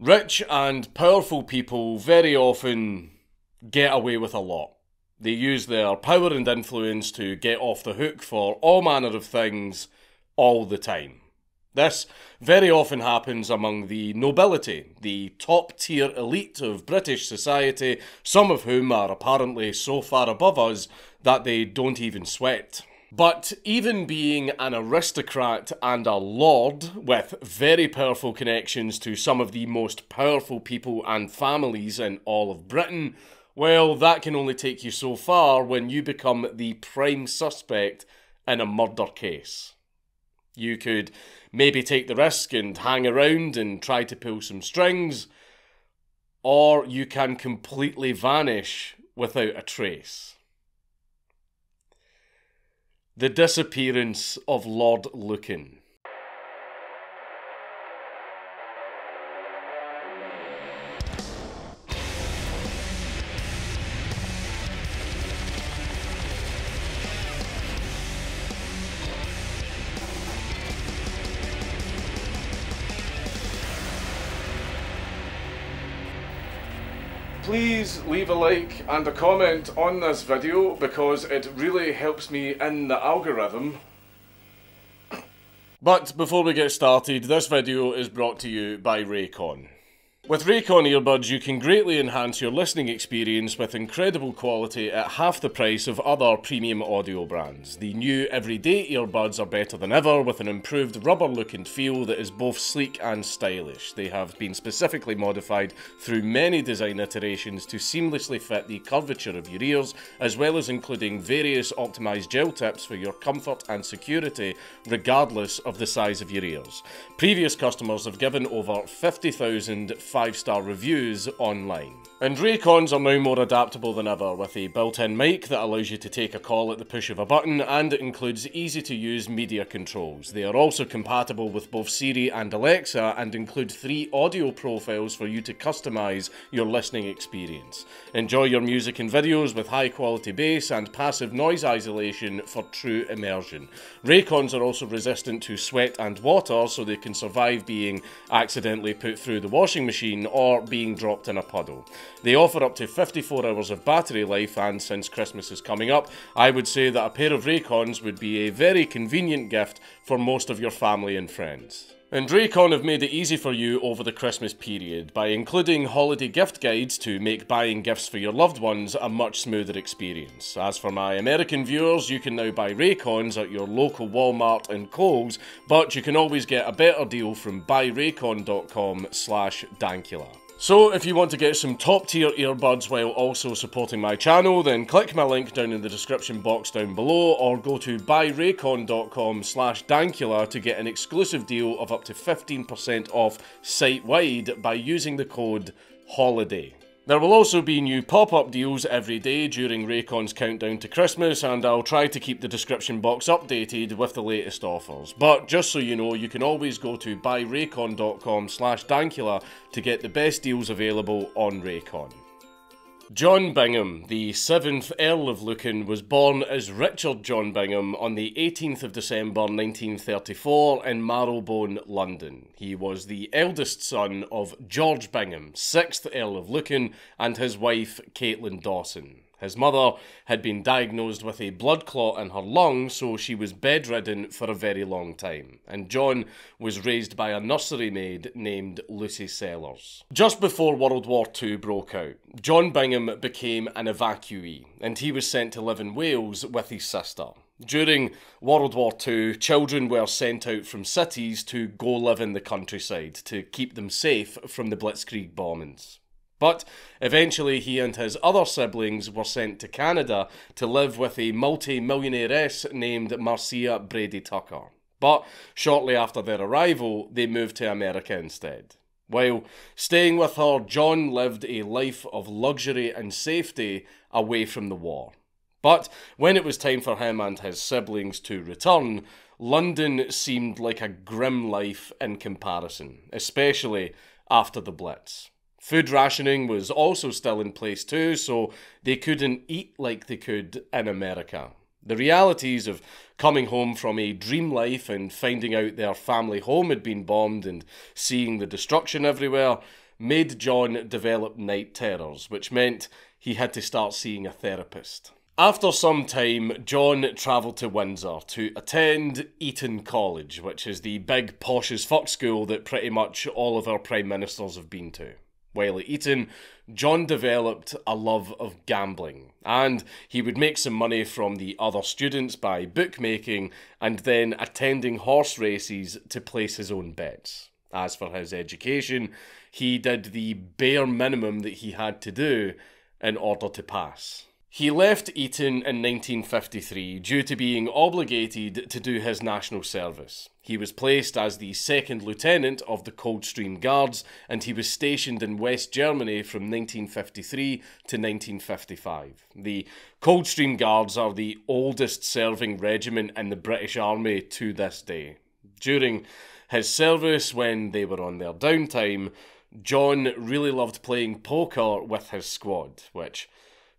Rich and powerful people very often get away with a lot. They use their power and influence to get off the hook for all manner of things all the time. This very often happens among the nobility, the top tier elite of British society, some of whom are apparently so far above us that they don't even sweat. But even being an aristocrat and a lord with very powerful connections to some of the most powerful people and families in all of Britain, well, that can only take you so far when you become the prime suspect in a murder case. You could maybe take the risk and hang around and try to pull some strings, or you can completely vanish without a trace. The disappearance of Lord Lucan. Please leave a like and a comment on this video because it really helps me in the algorithm. But before we get started, this video is brought to you by Raycon. With Raycon earbuds, you can greatly enhance your listening experience with incredible quality at half the price of other premium audio brands. The new everyday earbuds are better than ever with an improved rubber look and feel that is both sleek and stylish. They have been specifically modified through many design iterations to seamlessly fit the curvature of your ears, as well as including various optimized gel tips for your comfort and security, regardless of the size of your ears. Previous customers have given over 50,000 5 star reviews online. And Raycons are now more adaptable than ever with a built in mic that allows you to take a call at the push of a button and it includes easy to use media controls. They are also compatible with both Siri and Alexa and include three audio profiles for you to customize your listening experience. Enjoy your music and videos with high quality bass and passive noise isolation for true immersion. Raycons are also resistant to sweat and water so they can survive being accidentally put through the washing machine or being dropped in a puddle. They offer up to 54 hours of battery life, and since Christmas is coming up, I would say that a pair of Raycons would be a very convenient gift for most of your family and friends. And Raycon have made it easy for you over the Christmas period by including holiday gift guides to make buying gifts for your loved ones a much smoother experience. As for my American viewers, you can now buy Raycons at your local Walmart and Kohl's, but you can always get a better deal from buyraycon.com slash dankula. So, if you want to get some top tier earbuds while also supporting my channel, then click my link down in the description box down below or go to buyraycon.com slash dankula to get an exclusive deal of up to 15% off site wide by using the code HOLIDAY. There will also be new pop-up deals every day during Raycon's countdown to Christmas and I'll try to keep the description box updated with the latest offers. But just so you know, you can always go to buyraycon.com slash dankula to get the best deals available on Raycon. John Bingham, the seventh Earl of Lucan, was born as Richard John Bingham on the 18th of December 1934 in Marylebone, London. He was the eldest son of George Bingham, 6th Earl of Lucan, and his wife Caitlin Dawson. His mother had been diagnosed with a blood clot in her lung, so she was bedridden for a very long time. And John was raised by a nursery maid named Lucy Sellers. Just before World War II broke out, John Bingham became an evacuee, and he was sent to live in Wales with his sister. During World War II, children were sent out from cities to go live in the countryside to keep them safe from the Blitzkrieg bombings. But eventually, he and his other siblings were sent to Canada to live with a multi millionairess named Marcia Brady Tucker. But shortly after their arrival, they moved to America instead. While staying with her, John lived a life of luxury and safety away from the war. But when it was time for him and his siblings to return, London seemed like a grim life in comparison, especially after the Blitz. Food rationing was also still in place too, so they couldn't eat like they could in America. The realities of coming home from a dream life and finding out their family home had been bombed and seeing the destruction everywhere, made John develop night terrors, which meant he had to start seeing a therapist. After some time, John travelled to Windsor to attend Eton College, which is the big posh as fuck school that pretty much all of our prime ministers have been to. While at Eton, John developed a love of gambling, and he would make some money from the other students by bookmaking and then attending horse races to place his own bets. As for his education, he did the bare minimum that he had to do in order to pass. He left Eton in 1953 due to being obligated to do his national service. He was placed as the second lieutenant of the Coldstream Guards and he was stationed in West Germany from 1953 to 1955. The Coldstream Guards are the oldest serving regiment in the British Army to this day. During his service, when they were on their downtime, John really loved playing poker with his squad, which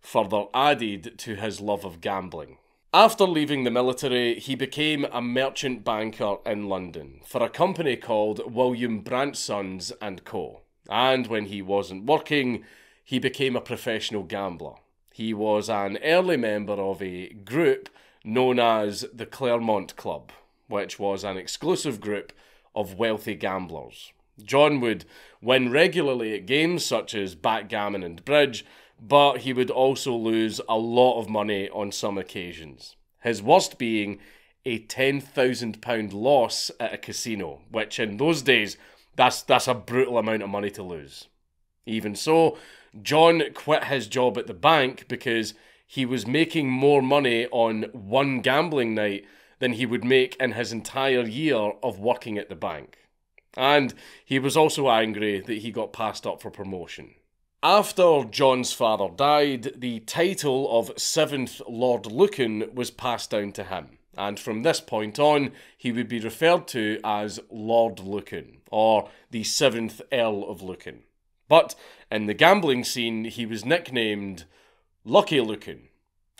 further added to his love of gambling. After leaving the military, he became a merchant banker in London for a company called William Brandt Sons and Co. And when he wasn't working, he became a professional gambler. He was an early member of a group known as the Clermont Club, which was an exclusive group of wealthy gamblers. John would win regularly at games such as backgammon and bridge, but he would also lose a lot of money on some occasions. His worst being a £10,000 loss at a casino, which in those days, that's, that's a brutal amount of money to lose. Even so, John quit his job at the bank because he was making more money on one gambling night than he would make in his entire year of working at the bank. And he was also angry that he got passed up for promotion. After John's father died, the title of 7th Lord Lucan was passed down to him, and from this point on, he would be referred to as Lord Lucan, or the 7th Earl of Lucan. But in the gambling scene, he was nicknamed Lucky Lucan.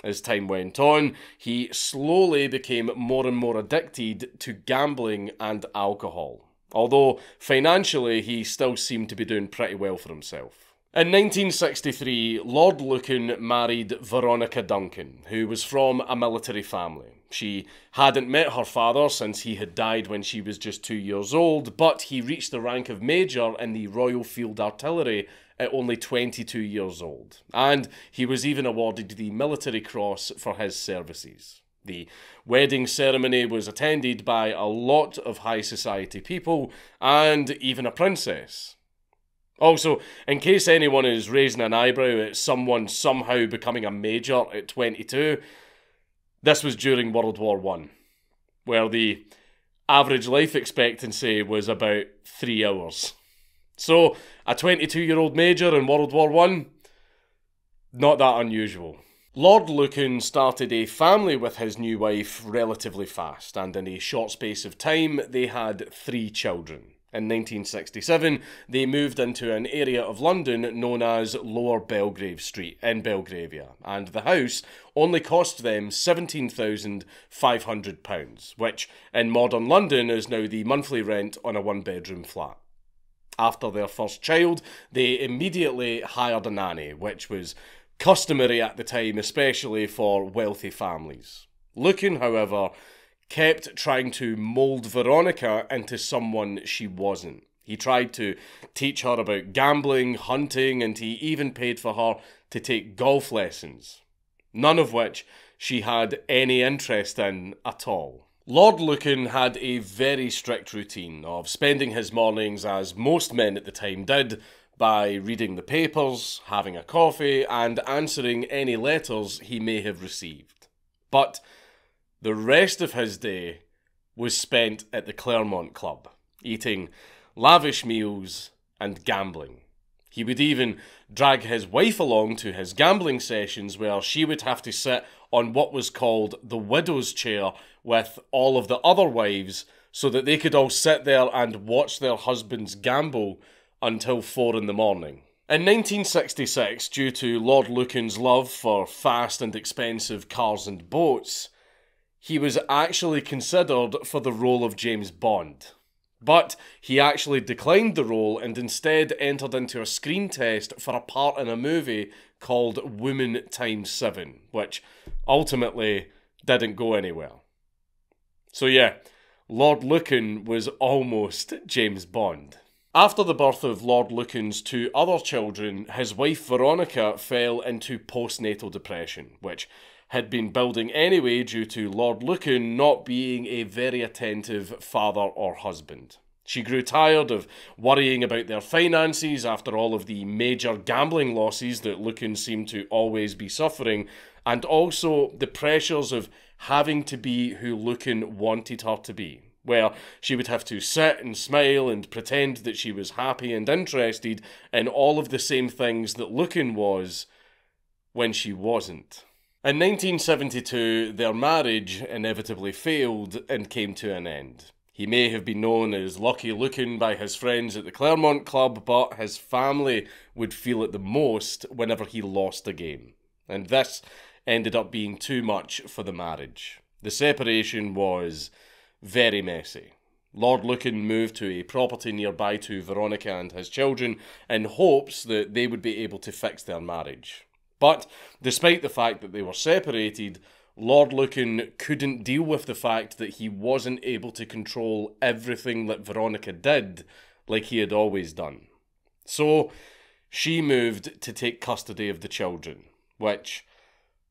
As time went on, he slowly became more and more addicted to gambling and alcohol, although financially he still seemed to be doing pretty well for himself. In 1963, Lord Lucan married Veronica Duncan, who was from a military family. She hadn't met her father since he had died when she was just two years old, but he reached the rank of Major in the Royal Field Artillery at only 22 years old, and he was even awarded the Military Cross for his services. The wedding ceremony was attended by a lot of high society people and even a princess. Also, in case anyone is raising an eyebrow at someone somehow becoming a major at 22, this was during World War One, where the average life expectancy was about three hours. So, a 22 year old major in World War One, not that unusual. Lord Lucan started a family with his new wife relatively fast, and in a short space of time, they had three children. In 1967, they moved into an area of London known as Lower Belgrave Street in Belgravia, and the house only cost them £17,500, which in modern London is now the monthly rent on a one bedroom flat. After their first child, they immediately hired a nanny, which was customary at the time, especially for wealthy families. Lucan, however, kept trying to mould Veronica into someone she wasn't. He tried to teach her about gambling, hunting, and he even paid for her to take golf lessons, none of which she had any interest in at all. Lord Lucan had a very strict routine of spending his mornings, as most men at the time did, by reading the papers, having a coffee, and answering any letters he may have received. But the rest of his day was spent at the Clermont Club, eating lavish meals and gambling. He would even drag his wife along to his gambling sessions where she would have to sit on what was called the widow's chair with all of the other wives so that they could all sit there and watch their husbands gamble until four in the morning. In 1966, due to Lord Lucan's love for fast and expensive cars and boats, he was actually considered for the role of James Bond. But he actually declined the role and instead entered into a screen test for a part in a movie called Woman Times Seven, which ultimately didn't go anywhere. So, yeah, Lord Lucan was almost James Bond. After the birth of Lord Lucan's two other children, his wife Veronica fell into postnatal depression, which had been building anyway due to Lord Lucan not being a very attentive father or husband. She grew tired of worrying about their finances after all of the major gambling losses that Lucan seemed to always be suffering, and also the pressures of having to be who Lucan wanted her to be, where she would have to sit and smile and pretend that she was happy and interested in all of the same things that Lucan was when she wasn't. In 1972, their marriage inevitably failed and came to an end. He may have been known as Lucky Lucan by his friends at the Clermont Club, but his family would feel it the most whenever he lost a game. And this ended up being too much for the marriage. The separation was very messy. Lord Lucan moved to a property nearby to Veronica and his children in hopes that they would be able to fix their marriage. But despite the fact that they were separated, Lord Lucan couldn't deal with the fact that he wasn't able to control everything that Veronica did like he had always done. So she moved to take custody of the children, which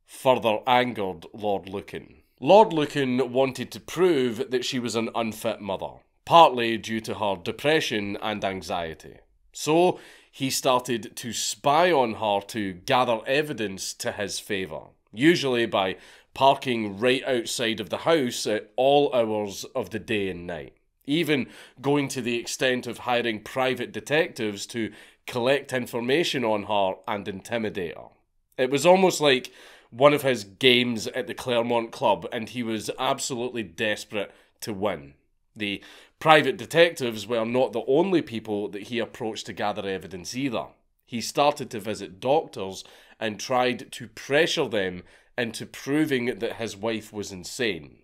further angered Lord Lucan. Lord Lucan wanted to prove that she was an unfit mother, partly due to her depression and anxiety. So he started to spy on her to gather evidence to his favour, usually by parking right outside of the house at all hours of the day and night, even going to the extent of hiring private detectives to collect information on her and intimidate her. It was almost like one of his games at the Clermont Club, and he was absolutely desperate to win. The private detectives were not the only people that he approached to gather evidence either. He started to visit doctors and tried to pressure them into proving that his wife was insane.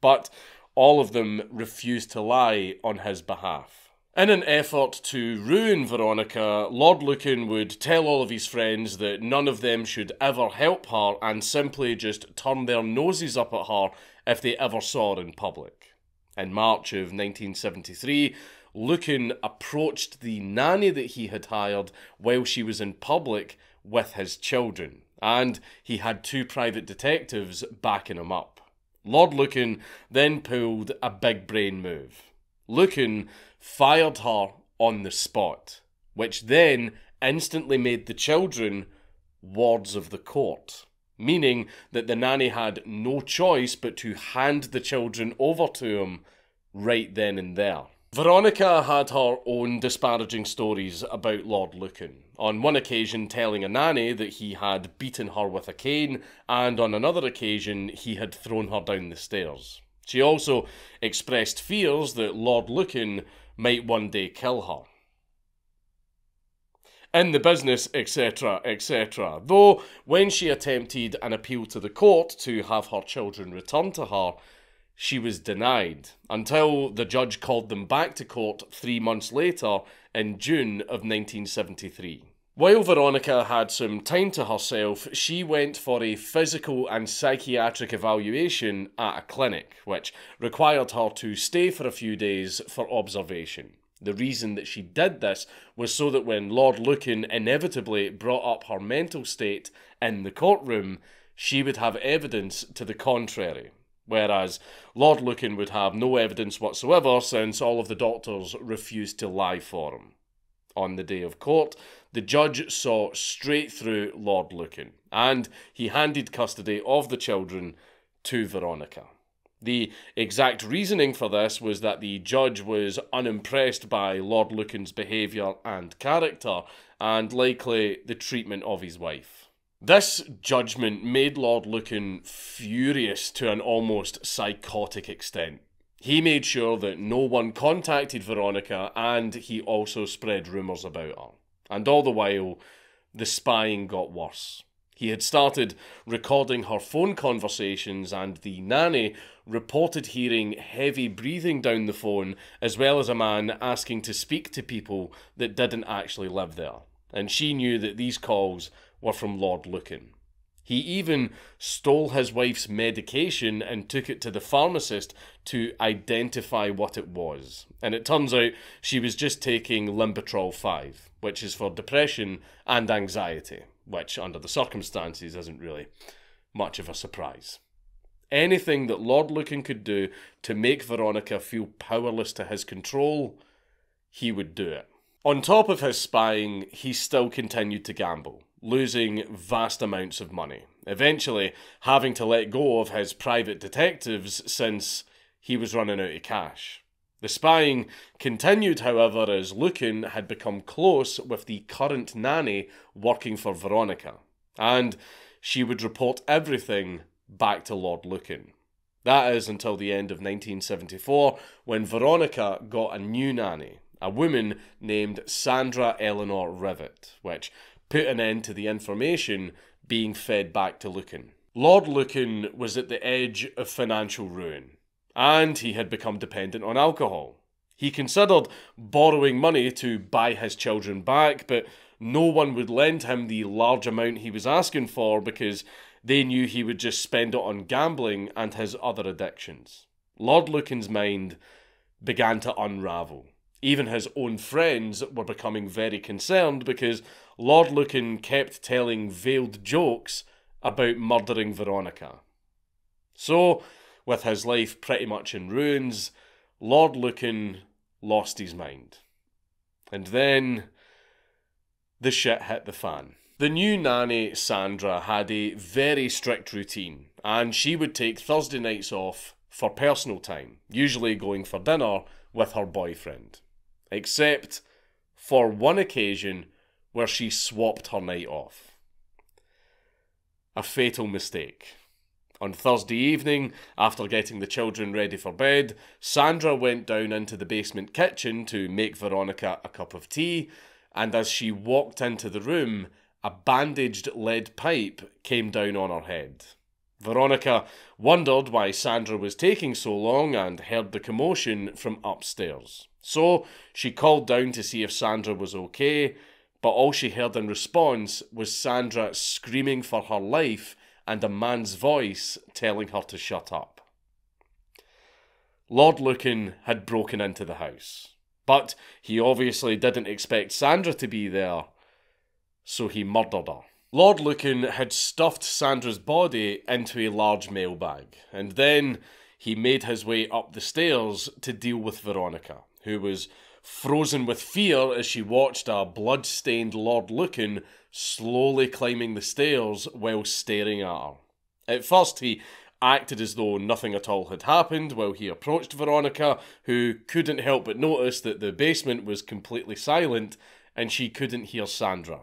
But all of them refused to lie on his behalf. In an effort to ruin Veronica, Lord Lucan would tell all of his friends that none of them should ever help her and simply just turn their noses up at her if they ever saw her in public. In March of 1973, Lucan approached the nanny that he had hired while she was in public with his children, and he had two private detectives backing him up. Lord Lucan then pulled a big brain move. Lucan fired her on the spot, which then instantly made the children wards of the court meaning that the nanny had no choice but to hand the children over to him right then and there. Veronica had her own disparaging stories about Lord Lucan, on one occasion telling a nanny that he had beaten her with a cane, and on another occasion he had thrown her down the stairs. She also expressed fears that Lord Lucan might one day kill her in the business, etc., etc. Though, when she attempted an appeal to the court to have her children returned to her, she was denied until the judge called them back to court three months later in June of 1973. While Veronica had some time to herself, she went for a physical and psychiatric evaluation at a clinic, which required her to stay for a few days for observation. The reason that she did this was so that when Lord Lucan inevitably brought up her mental state in the courtroom, she would have evidence to the contrary. Whereas Lord Lucan would have no evidence whatsoever since all of the doctors refused to lie for him. On the day of court, the judge saw straight through Lord Lucan and he handed custody of the children to Veronica. The exact reasoning for this was that the judge was unimpressed by Lord Lucan's behaviour and character, and likely the treatment of his wife. This judgment made Lord Lucan furious to an almost psychotic extent. He made sure that no one contacted Veronica and he also spread rumours about her. And all the while, the spying got worse. He had started recording her phone conversations, and the nanny reported hearing heavy breathing down the phone, as well as a man asking to speak to people that didn't actually live there. And she knew that these calls were from Lord Lucan. He even stole his wife's medication and took it to the pharmacist to identify what it was. And it turns out she was just taking Limbitrol 5, which is for depression and anxiety, which under the circumstances isn't really much of a surprise. Anything that Lord Lucan could do to make Veronica feel powerless to his control, he would do it. On top of his spying, he still continued to gamble losing vast amounts of money, eventually having to let go of his private detectives since he was running out of cash. The spying continued, however, as Lucan had become close with the current nanny working for Veronica, and she would report everything back to Lord Lucan. That is until the end of 1974, when Veronica got a new nanny, a woman named Sandra Eleanor Rivett, which put an end to the information being fed back to Lucan. Lord Lucan was at the edge of financial ruin, and he had become dependent on alcohol. He considered borrowing money to buy his children back, but no one would lend him the large amount he was asking for because they knew he would just spend it on gambling and his other addictions. Lord Lucan's mind began to unravel. Even his own friends were becoming very concerned because Lord Lucan kept telling veiled jokes about murdering Veronica. So, with his life pretty much in ruins, Lord Lucan lost his mind. And then the shit hit the fan. The new nanny, Sandra, had a very strict routine, and she would take Thursday nights off for personal time, usually going for dinner with her boyfriend except for one occasion where she swapped her night off. A fatal mistake. On Thursday evening, after getting the children ready for bed, Sandra went down into the basement kitchen to make Veronica a cup of tea, and as she walked into the room, a bandaged lead pipe came down on her head. Veronica wondered why Sandra was taking so long and heard the commotion from upstairs. So she called down to see if Sandra was okay, but all she heard in response was Sandra screaming for her life and a man's voice telling her to shut up. Lord Lucan had broken into the house, but he obviously didn't expect Sandra to be there, so he murdered her. Lord Lucan had stuffed Sandra's body into a large mailbag, and then he made his way up the stairs to deal with Veronica who was frozen with fear as she watched a blood-stained Lord Lucan slowly climbing the stairs while staring at her. At first, he acted as though nothing at all had happened while he approached Veronica, who couldn't help but notice that the basement was completely silent and she couldn't hear Sandra.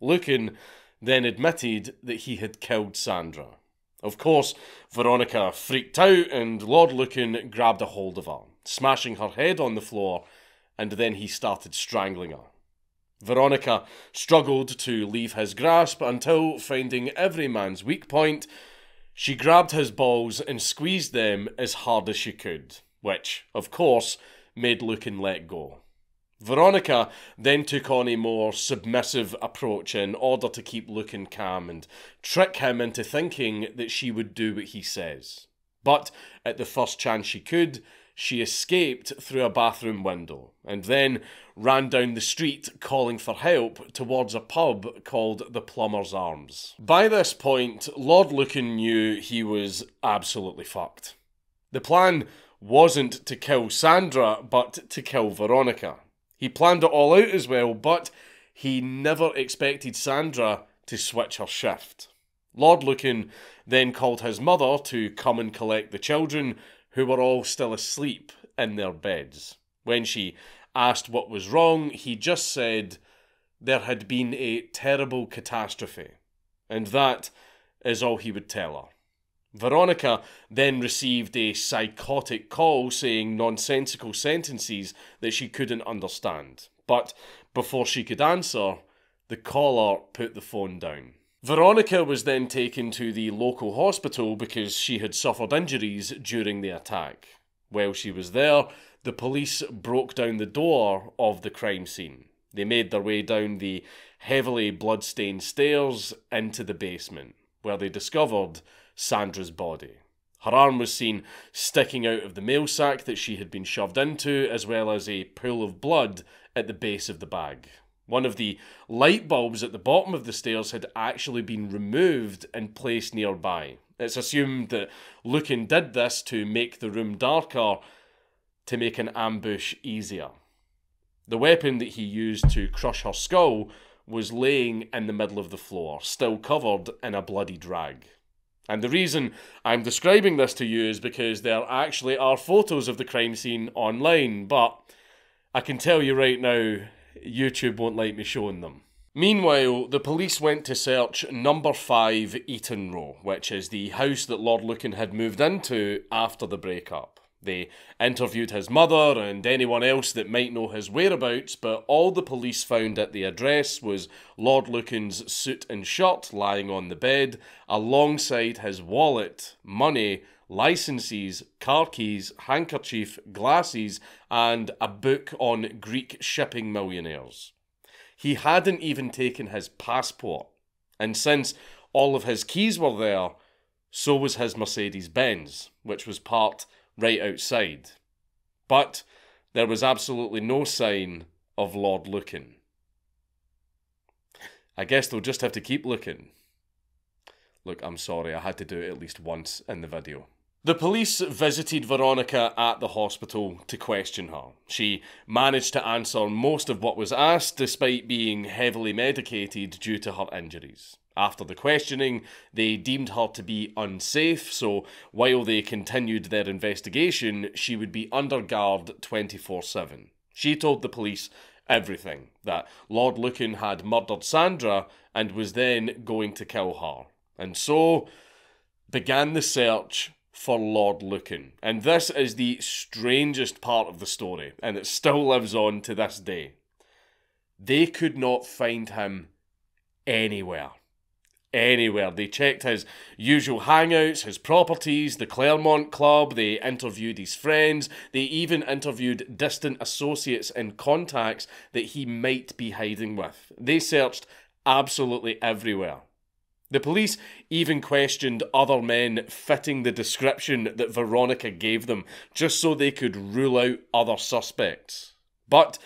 Lucan then admitted that he had killed Sandra. Of course, Veronica freaked out and Lord Lucan grabbed a hold of her smashing her head on the floor, and then he started strangling her. Veronica struggled to leave his grasp until, finding every man's weak point, she grabbed his balls and squeezed them as hard as she could, which, of course, made Lucan let go. Veronica then took on a more submissive approach in order to keep Lucan calm and trick him into thinking that she would do what he says. But at the first chance she could, she escaped through a bathroom window and then ran down the street calling for help towards a pub called the Plumber's Arms. By this point, Lord Lucan knew he was absolutely fucked. The plan wasn't to kill Sandra, but to kill Veronica. He planned it all out as well, but he never expected Sandra to switch her shift. Lord Lucan then called his mother to come and collect the children, who were all still asleep in their beds. When she asked what was wrong, he just said there had been a terrible catastrophe, and that is all he would tell her. Veronica then received a psychotic call saying nonsensical sentences that she couldn't understand. But before she could answer, the caller put the phone down. Veronica was then taken to the local hospital because she had suffered injuries during the attack. While she was there, the police broke down the door of the crime scene. They made their way down the heavily blood-stained stairs into the basement, where they discovered Sandra's body. Her arm was seen sticking out of the mail sack that she had been shoved into, as well as a pool of blood at the base of the bag. One of the light bulbs at the bottom of the stairs had actually been removed and placed nearby. It's assumed that Lucan did this to make the room darker to make an ambush easier. The weapon that he used to crush her skull was laying in the middle of the floor, still covered in a bloody rag. And the reason I'm describing this to you is because there actually are photos of the crime scene online, but I can tell you right now, YouTube won't like me showing them. Meanwhile, the police went to search number 5 Eaton Row, which is the house that Lord Lucan had moved into after the breakup. They interviewed his mother and anyone else that might know his whereabouts, but all the police found at the address was Lord Lucan's suit and shirt lying on the bed, alongside his wallet, money, licenses, car keys, handkerchief, glasses, and a book on Greek shipping millionaires. He hadn't even taken his passport, and since all of his keys were there, so was his Mercedes Benz, which was parked right outside. But there was absolutely no sign of Lord Lucan. I guess they'll just have to keep looking. Look, I'm sorry, I had to do it at least once in the video. The police visited Veronica at the hospital to question her. She managed to answer most of what was asked despite being heavily medicated due to her injuries. After the questioning, they deemed her to be unsafe, so while they continued their investigation, she would be under guard 24 7. She told the police everything that Lord Lucan had murdered Sandra and was then going to kill her. And so began the search for Lord Lucan. And this is the strangest part of the story, and it still lives on to this day. They could not find him anywhere. Anywhere. They checked his usual hangouts, his properties, the Clermont Club, they interviewed his friends, they even interviewed distant associates and contacts that he might be hiding with. They searched absolutely everywhere. The police even questioned other men fitting the description that Veronica gave them, just so they could rule out other suspects. But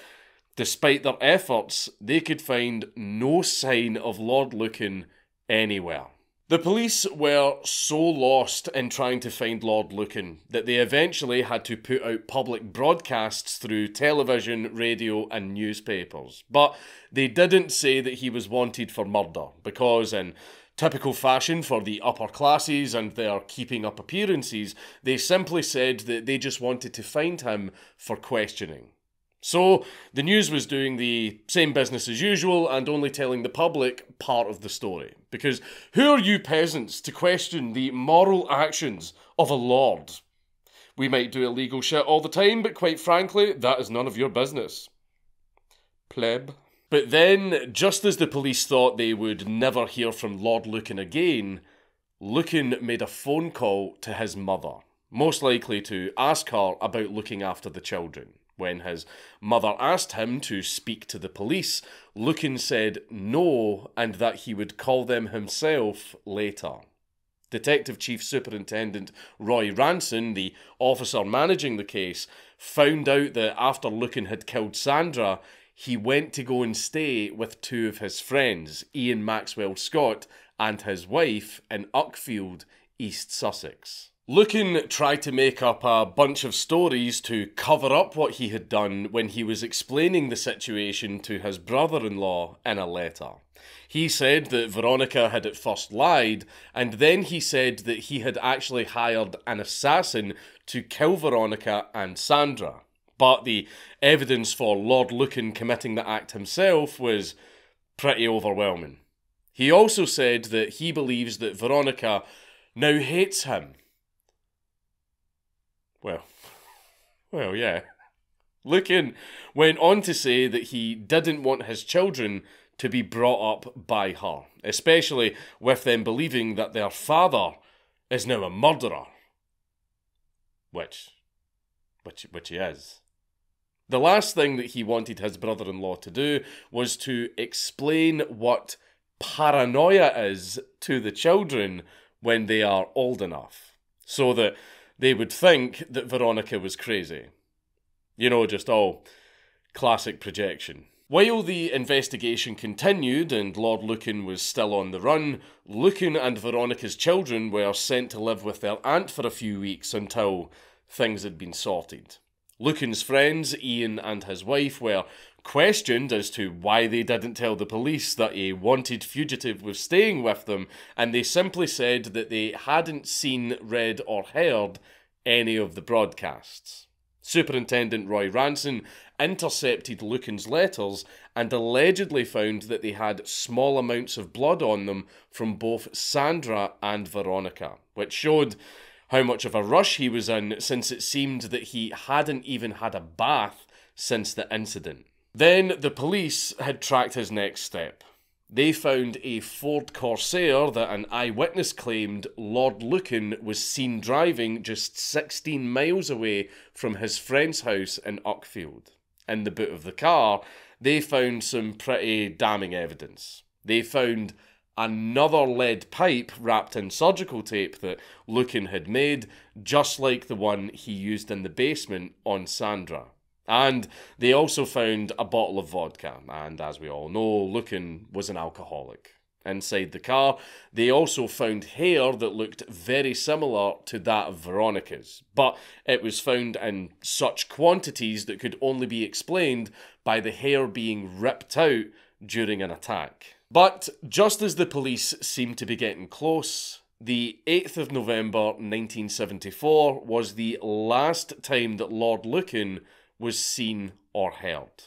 despite their efforts, they could find no sign of Lord Lucan anywhere. The police were so lost in trying to find Lord Lucan that they eventually had to put out public broadcasts through television, radio, and newspapers. But they didn't say that he was wanted for murder, because in typical fashion for the upper classes and their keeping up appearances, they simply said that they just wanted to find him for questioning. So, the news was doing the same business as usual and only telling the public part of the story. Because who are you peasants to question the moral actions of a lord? We might do illegal shit all the time, but quite frankly, that is none of your business. Pleb. But then, just as the police thought they would never hear from Lord Lucan again, Lucan made a phone call to his mother, most likely to ask her about looking after the children. When his mother asked him to speak to the police, Lucan said no and that he would call them himself later. Detective Chief Superintendent Roy Ranson, the officer managing the case, found out that after Lucan had killed Sandra, he went to go and stay with two of his friends, Ian Maxwell Scott and his wife, in Uckfield, East Sussex. Lucan tried to make up a bunch of stories to cover up what he had done when he was explaining the situation to his brother in law in a letter. He said that Veronica had at first lied, and then he said that he had actually hired an assassin to kill Veronica and Sandra but the evidence for Lord Lucan committing the act himself was pretty overwhelming. He also said that he believes that Veronica now hates him. Well, well, yeah. Lucan went on to say that he didn't want his children to be brought up by her, especially with them believing that their father is now a murderer. Which, which, which he is. The last thing that he wanted his brother in law to do was to explain what paranoia is to the children when they are old enough, so that they would think that Veronica was crazy. You know, just all classic projection. While the investigation continued and Lord Lucan was still on the run, Lucan and Veronica's children were sent to live with their aunt for a few weeks until things had been sorted. Lucan's friends, Ian and his wife, were questioned as to why they didn't tell the police that a wanted fugitive was staying with them, and they simply said that they hadn't seen, read, or heard any of the broadcasts. Superintendent Roy Ranson intercepted Lucan's letters and allegedly found that they had small amounts of blood on them from both Sandra and Veronica, which showed how much of a rush he was in since it seemed that he hadn't even had a bath since the incident. Then the police had tracked his next step. They found a Ford Corsair that an eyewitness claimed Lord Lucan was seen driving just 16 miles away from his friend's house in Uckfield. In the boot of the car, they found some pretty damning evidence. They found another lead pipe wrapped in surgical tape that Lucan had made, just like the one he used in the basement on Sandra. And they also found a bottle of vodka, and as we all know, Lucan was an alcoholic. Inside the car, they also found hair that looked very similar to that of Veronica's, but it was found in such quantities that could only be explained by the hair being ripped out during an attack. But just as the police seemed to be getting close, the 8th of November 1974 was the last time that Lord Lucan was seen or heard.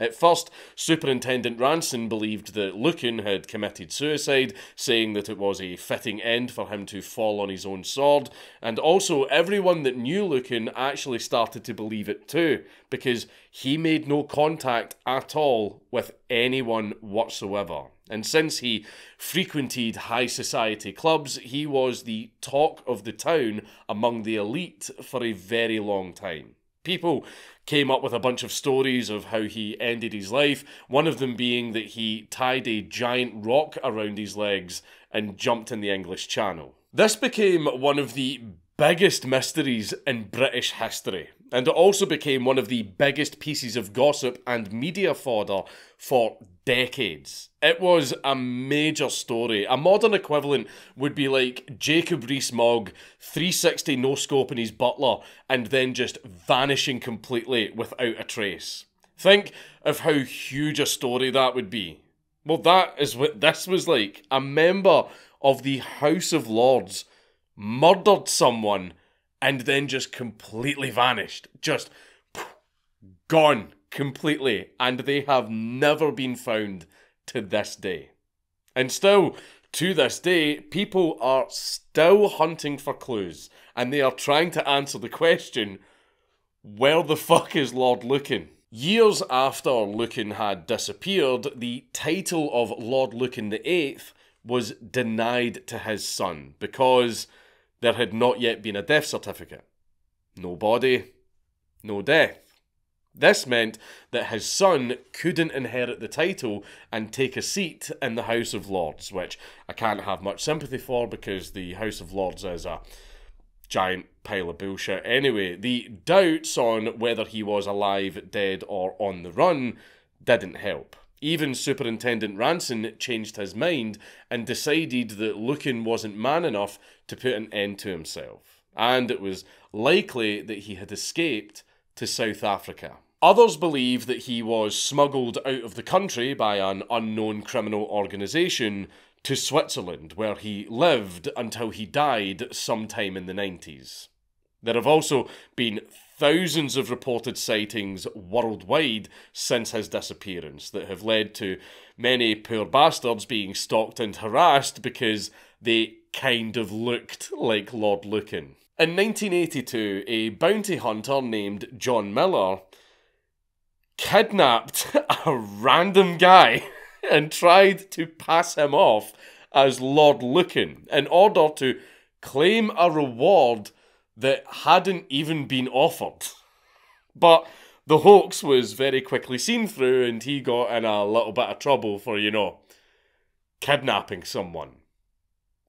At first, Superintendent Ranson believed that Lucan had committed suicide, saying that it was a fitting end for him to fall on his own sword, and also everyone that knew Lucan actually started to believe it too, because he made no contact at all with anyone whatsoever. And since he frequented high society clubs, he was the talk of the town among the elite for a very long time. People came up with a bunch of stories of how he ended his life, one of them being that he tied a giant rock around his legs and jumped in the English Channel. This became one of the biggest mysteries in British history, and it also became one of the biggest pieces of gossip and media fodder for decades. It was a major story. A modern equivalent would be like Jacob Rees-Mogg, 360 no scope in his butler, and then just vanishing completely without a trace. Think of how huge a story that would be. Well, that is what this was like. A member of the House of Lords murdered someone, and then just completely vanished. Just gone completely. And they have never been found to this day. And still, to this day, people are still hunting for clues and they are trying to answer the question where the fuck is Lord Lucan? Years after Lucan had disappeared, the title of Lord Lucan VIII was denied to his son because there had not yet been a death certificate. No body, no death. This meant that his son couldn't inherit the title and take a seat in the House of Lords, which I can't have much sympathy for because the House of Lords is a giant pile of bullshit. Anyway, the doubts on whether he was alive, dead, or on the run didn't help. Even Superintendent Ranson changed his mind and decided that Lucan wasn't man enough to put an end to himself, and it was likely that he had escaped to South Africa. Others believe that he was smuggled out of the country by an unknown criminal organisation to Switzerland, where he lived until he died sometime in the 90s. There have also been thousands of reported sightings worldwide since his disappearance that have led to many poor bastards being stalked and harassed because they kind of looked like Lord Lucan. In 1982, a bounty hunter named John Miller kidnapped a random guy and tried to pass him off as Lord Lucan in order to claim a reward that hadn't even been offered. But the hoax was very quickly seen through, and he got in a little bit of trouble for, you know, kidnapping someone.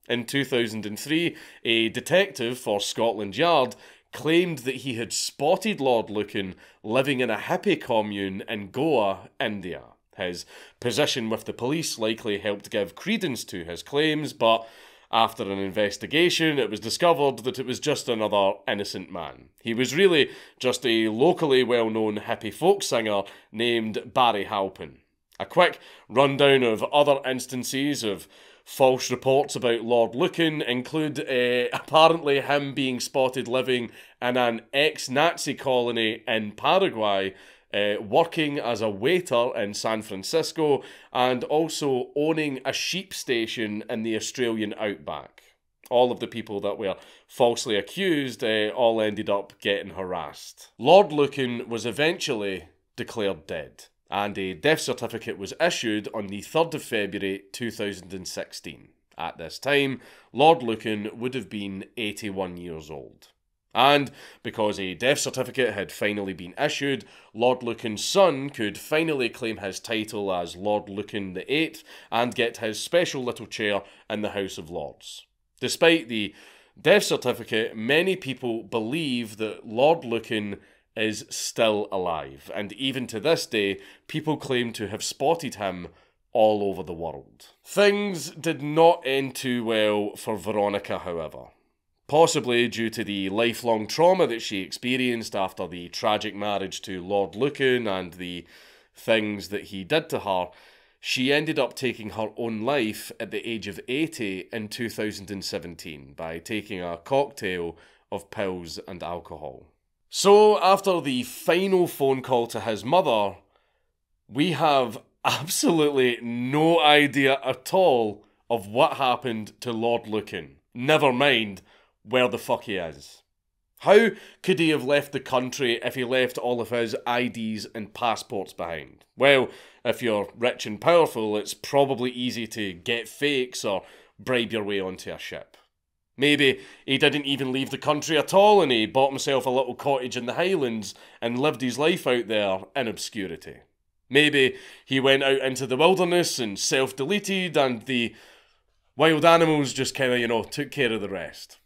In 2003, a detective for Scotland Yard claimed that he had spotted Lord Lucan living in a hippie commune in Goa, India. His position with the police likely helped give credence to his claims, but after an investigation, it was discovered that it was just another innocent man. He was really just a locally well known hippie folk singer named Barry Halpin. A quick rundown of other instances of false reports about Lord Lucan include uh, apparently him being spotted living in an ex Nazi colony in Paraguay. Uh, working as a waiter in San Francisco and also owning a sheep station in the Australian outback. All of the people that were falsely accused uh, all ended up getting harassed. Lord Lucan was eventually declared dead and a death certificate was issued on the 3rd of February 2016. At this time, Lord Lucan would have been 81 years old. And because a death certificate had finally been issued, Lord Lucan's son could finally claim his title as Lord Lucan VIII and get his special little chair in the House of Lords. Despite the death certificate, many people believe that Lord Lucan is still alive, and even to this day, people claim to have spotted him all over the world. Things did not end too well for Veronica, however. Possibly due to the lifelong trauma that she experienced after the tragic marriage to Lord Lucan and the things that he did to her, she ended up taking her own life at the age of 80 in 2017 by taking a cocktail of pills and alcohol. So, after the final phone call to his mother, we have absolutely no idea at all of what happened to Lord Lucan. Never mind where the fuck he is. How could he have left the country if he left all of his IDs and passports behind? Well, if you're rich and powerful, it's probably easy to get fakes or bribe your way onto a ship. Maybe he didn't even leave the country at all and he bought himself a little cottage in the Highlands and lived his life out there in obscurity. Maybe he went out into the wilderness and self deleted and the wild animals just kind of, you know, took care of the rest.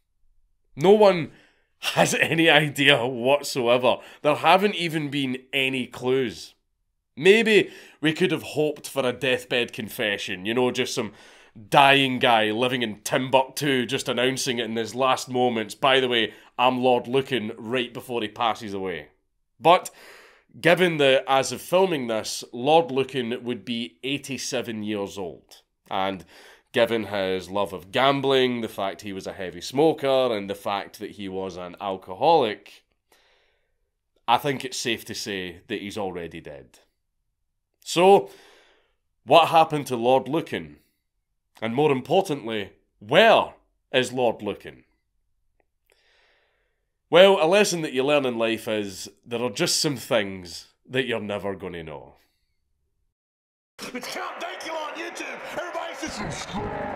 No one has any idea whatsoever. There haven't even been any clues. Maybe we could have hoped for a deathbed confession, you know, just some dying guy living in Timbuktu just announcing it in his last moments. By the way, I'm Lord Lucan right before he passes away. But given that as of filming this, Lord Lucan would be 87 years old. And given his love of gambling, the fact he was a heavy smoker, and the fact that he was an alcoholic, I think it's safe to say that he's already dead. So, what happened to Lord Lucan? And more importantly, where is Lord Lucan? Well, a lesson that you learn in life is there are just some things that you're never going to know. It's Count Dankula on YouTube. Just subscribe.